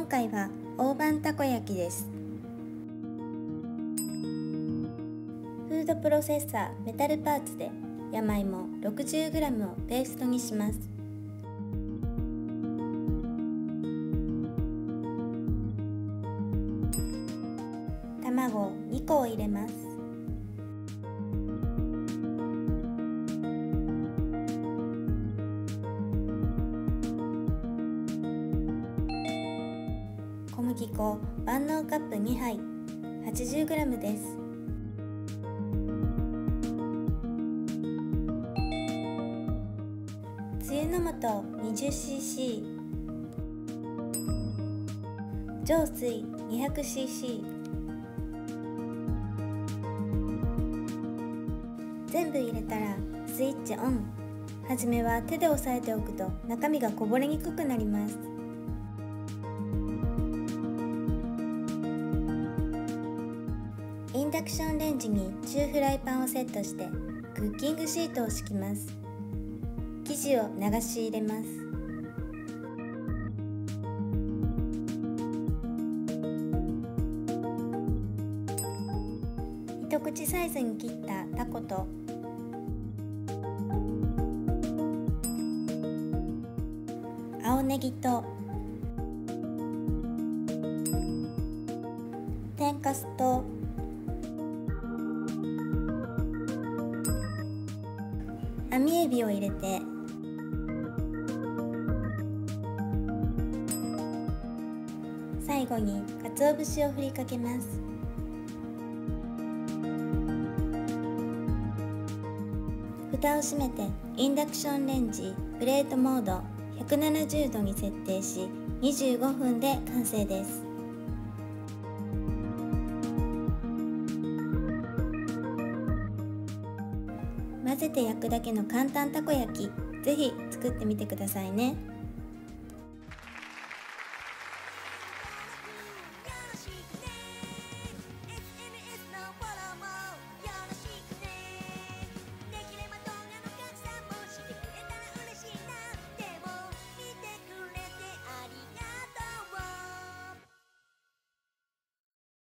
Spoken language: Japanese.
今回は大判たこ焼きです。フードプロセッサーメタルパーツで山芋 60g をペーストにします。卵2個を入れます。小麦粉万能カップ2杯。80g です。つゆの素 20cc 浄水 200cc 全部入れたらスイッチオン。はじめは手で押さえておくと中身がこぼれにくくなります。ンダクションレンジに中フライパンをセットしてクッキングシートを敷きます。生地を流し入れます。一口サイズに切ったタコと青ネギと天かすと網エビを入れて。最後に鰹節を振りかけます。蓋を閉めてインダクションレンジプレートモード170度に設定し25分で完成です。混ぜて焼くだけの簡単たこ焼きぜひ作ってみてくださいね。